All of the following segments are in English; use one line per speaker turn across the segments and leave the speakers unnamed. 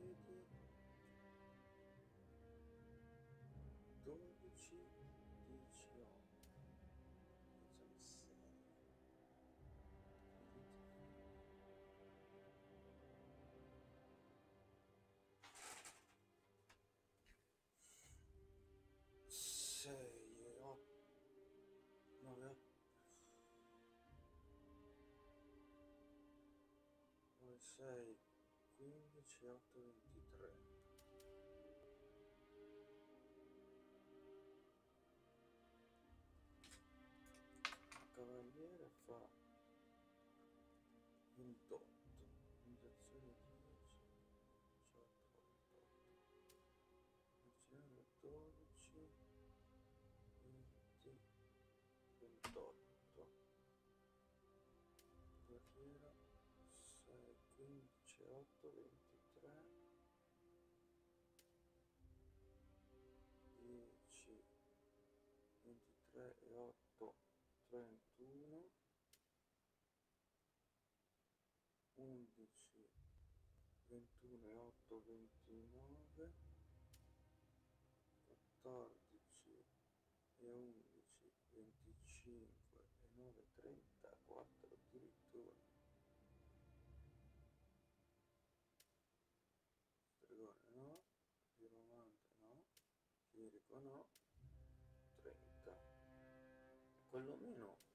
Forza Fede 12 18 16 6 e 8 9 1923. Il cavaliere fa il dotto, indicazione di luce, 18, 18, 12, 20, 28 la 6, 15, 8, 20 23 e 8 31 11 21 e 8 29 14 e 11 25 e 9 34 addirittura stregone no piromante no chirico no 30 quello 1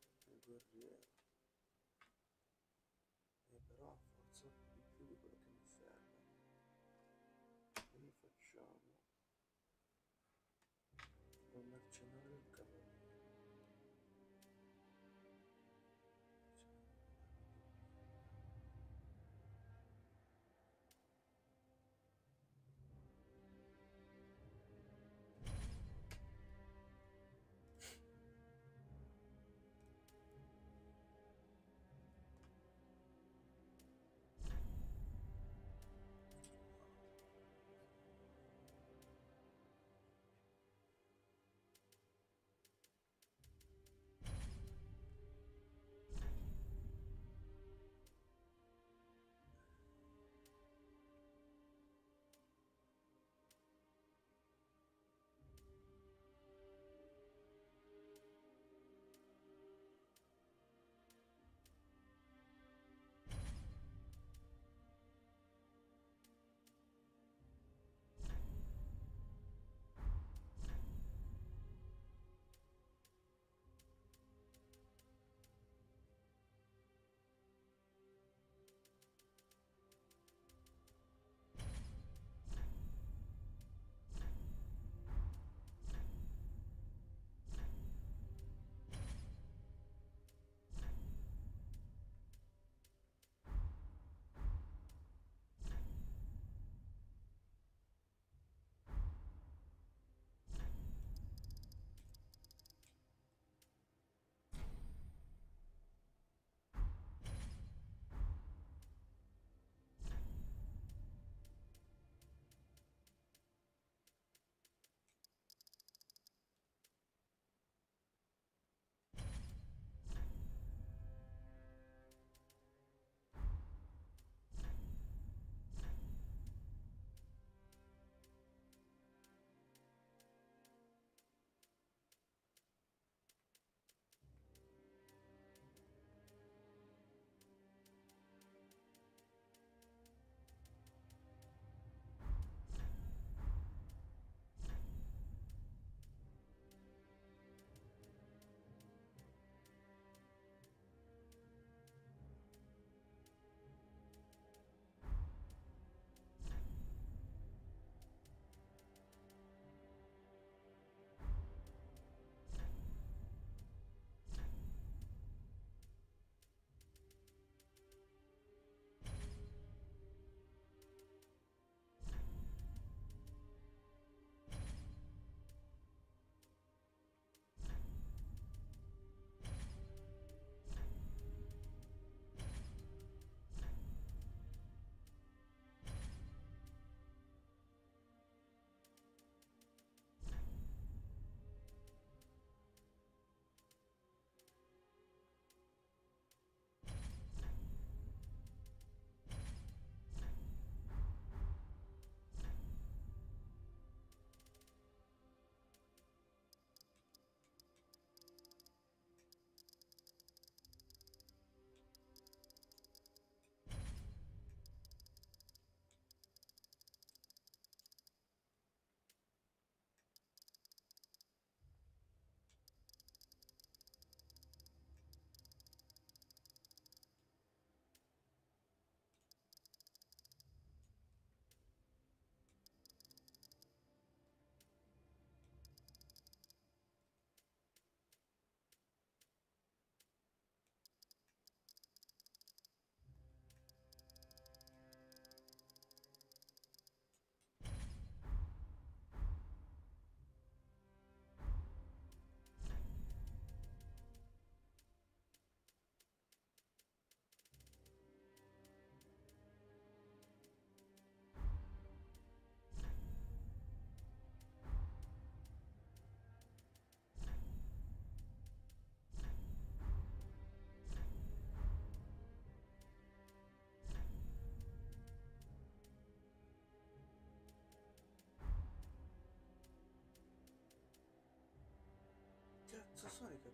so sorry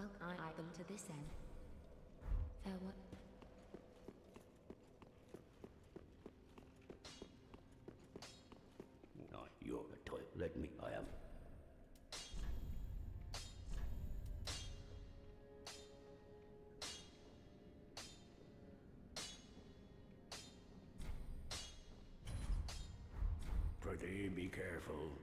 Welcome I them to this end. Farewell.
No, you're a toy. Let me. I am. Pretty be careful.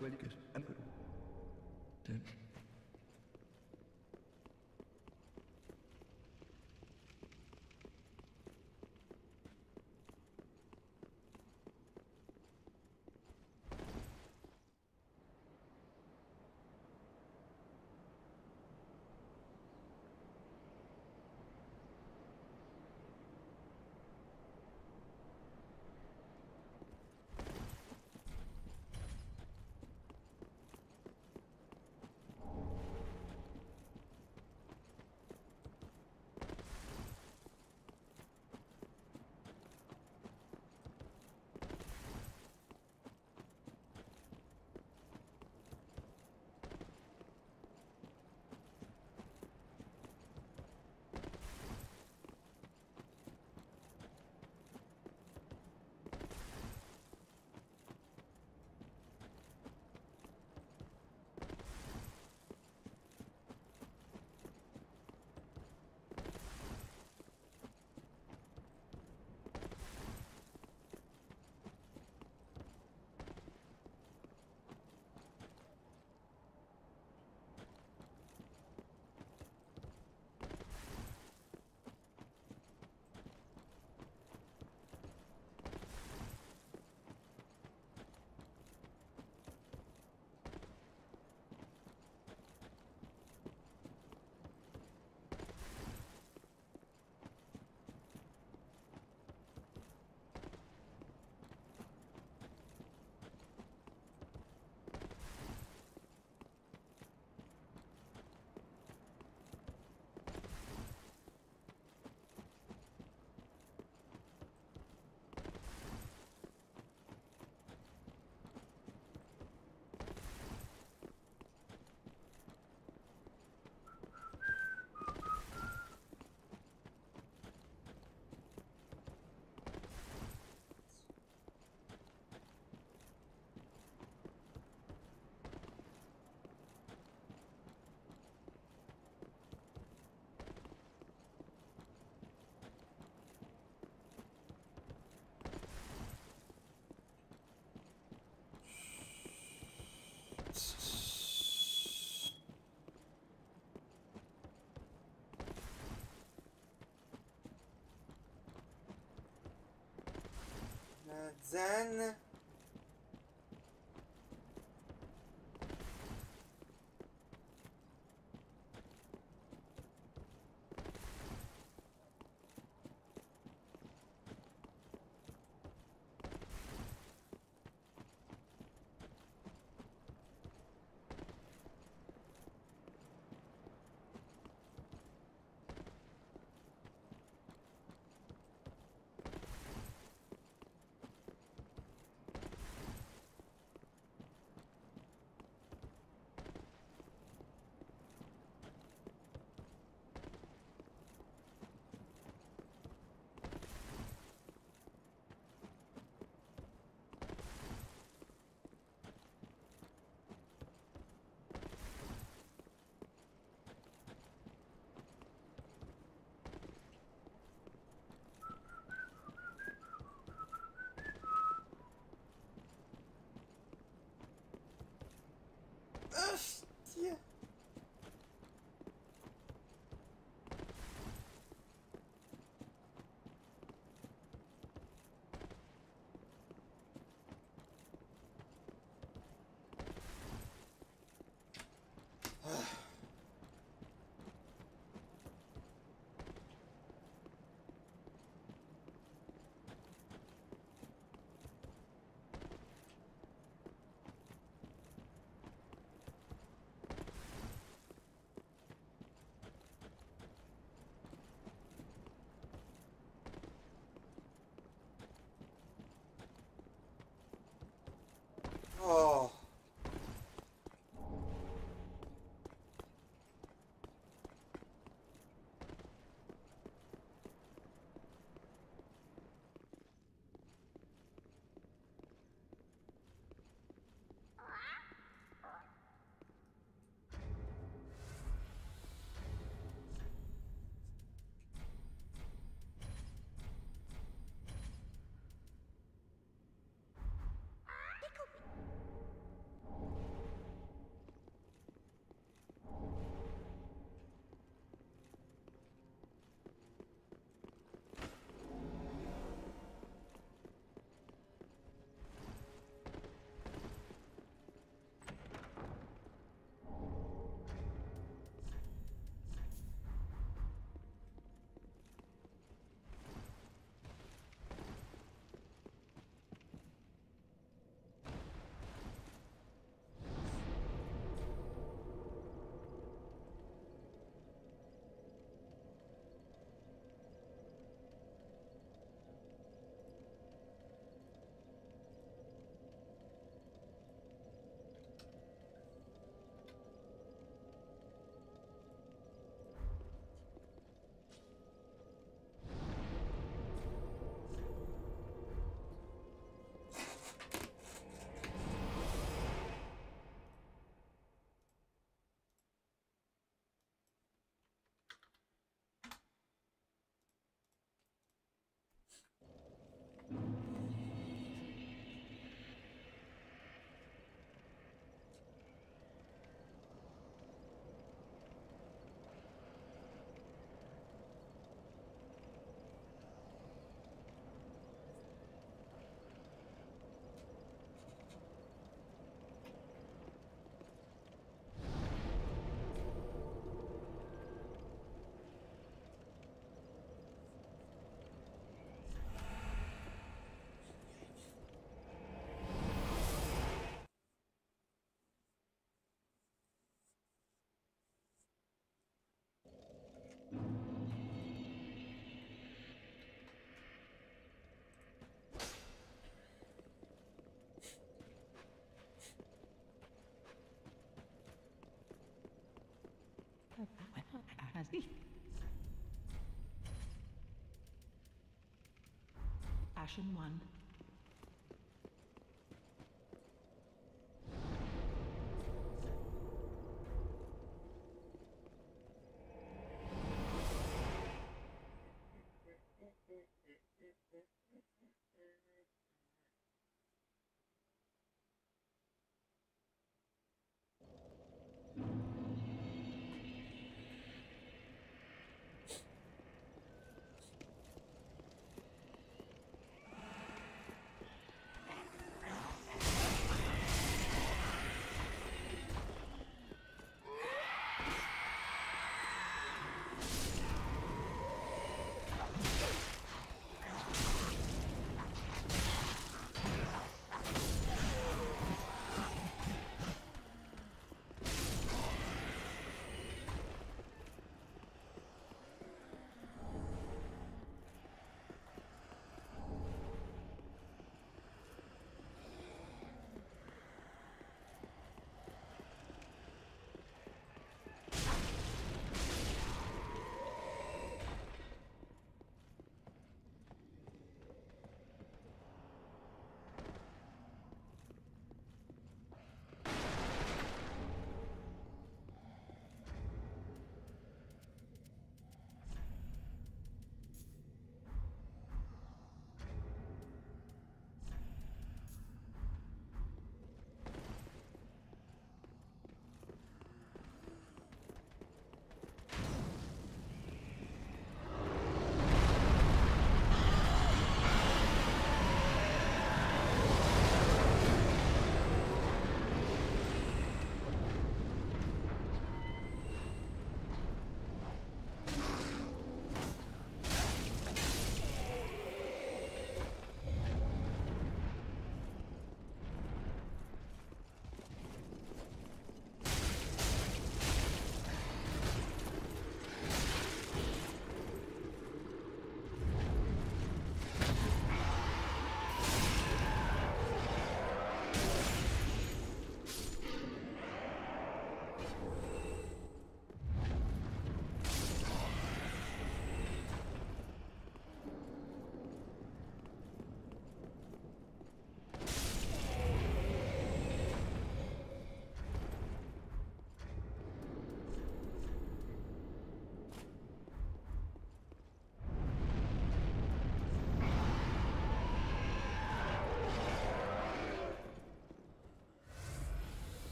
Well,
good. And good.
dann
Ashen one.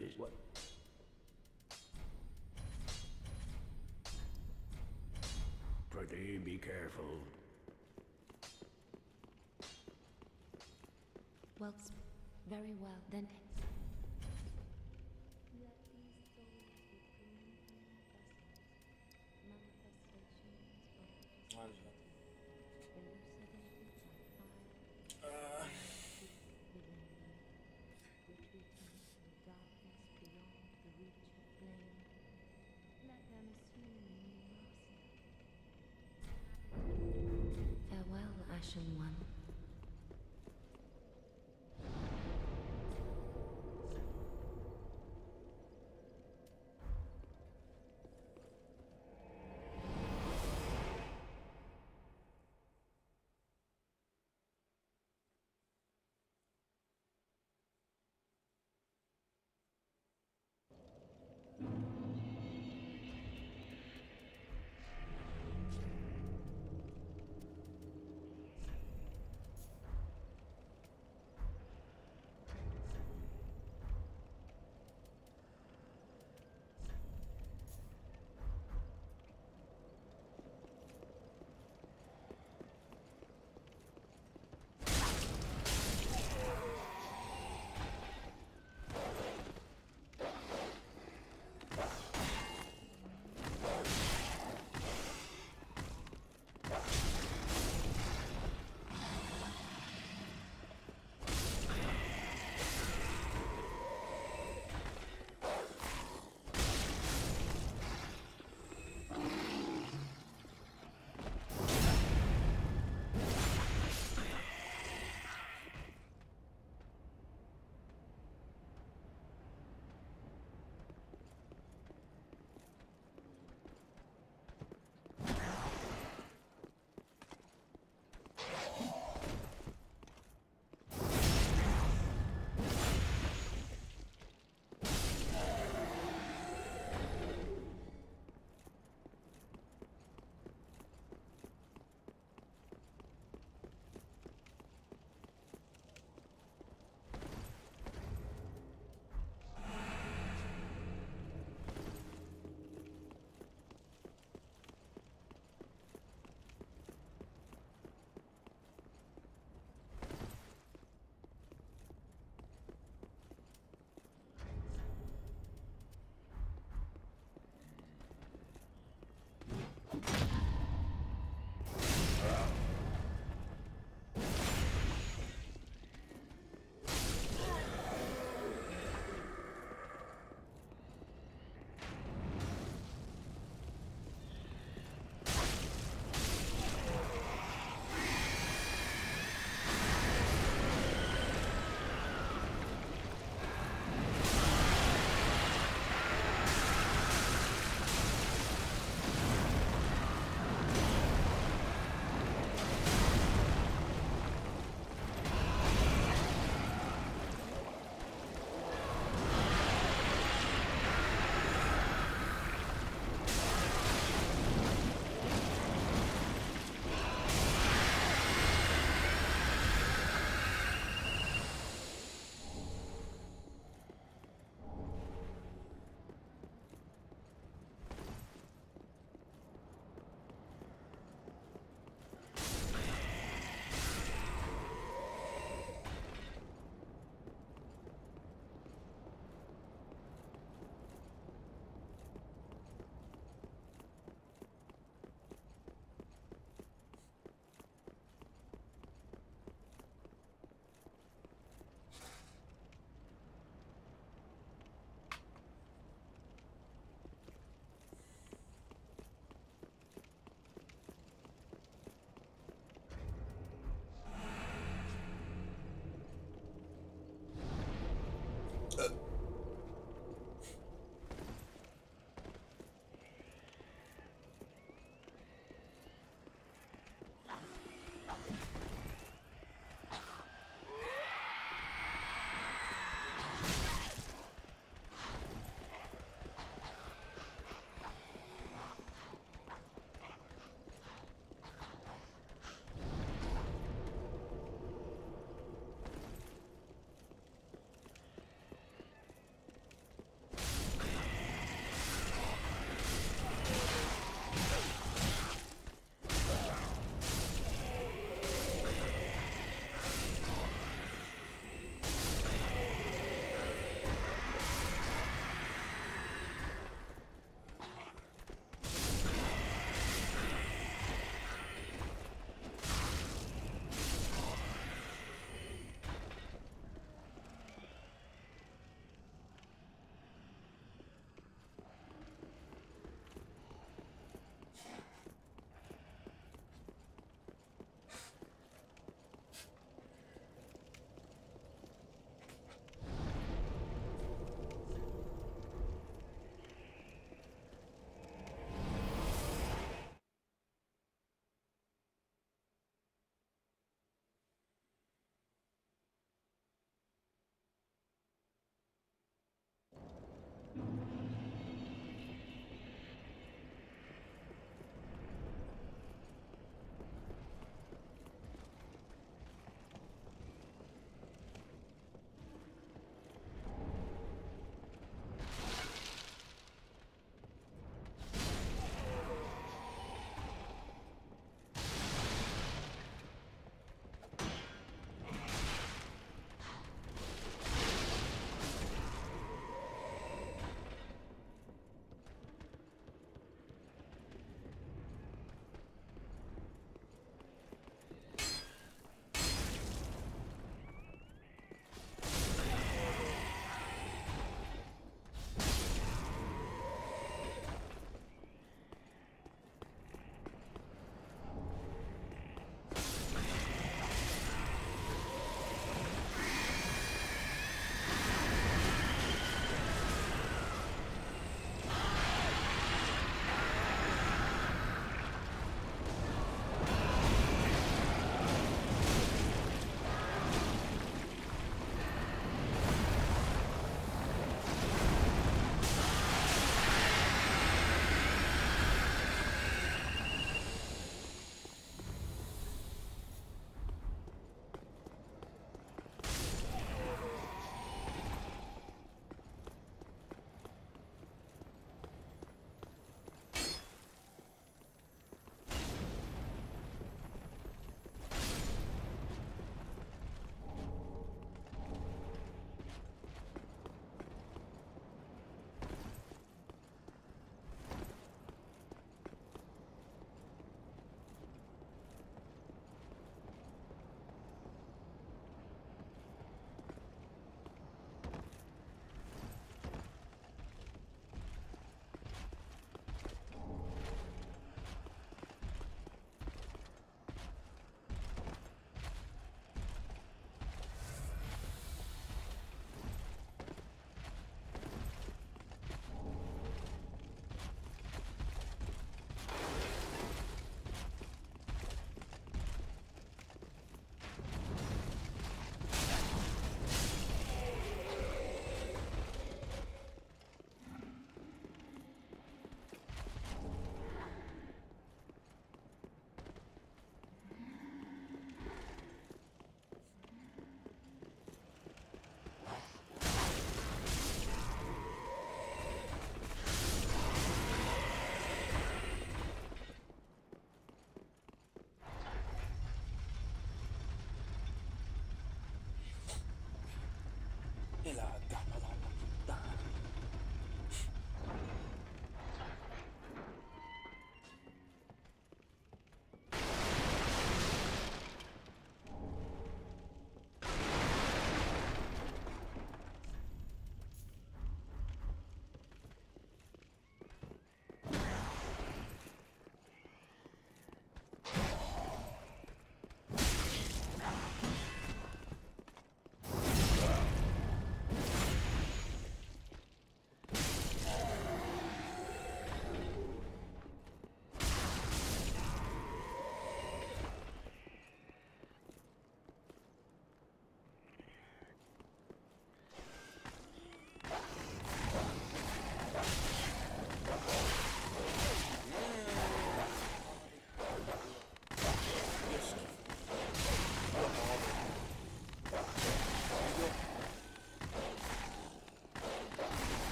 Jeez, what? Pretty be careful.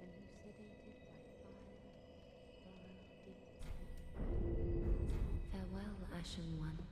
Elucidated by fire, burrow deep. Farewell, Ashen One.